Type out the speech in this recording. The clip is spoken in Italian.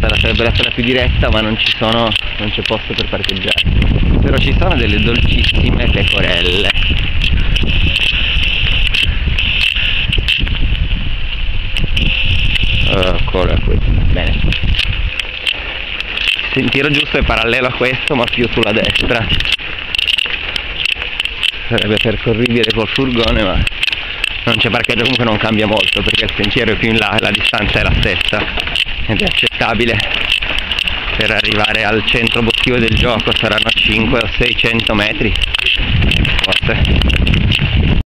strada sarebbe la strada più diretta ma non ci sono non c'è posto per parcheggiare però ci sono delle dolcissime pecorelle. Eccola qui. Bene. Il sentiero giusto è parallelo a questo ma più sulla destra. Sarebbe percorribile col furgone ma non c'è parcheggio comunque non cambia molto perché il sentiero è più in là e la distanza è la stessa ed è accettabile per arrivare al centro boschivo del gioco saranno 5 o 600 metri forse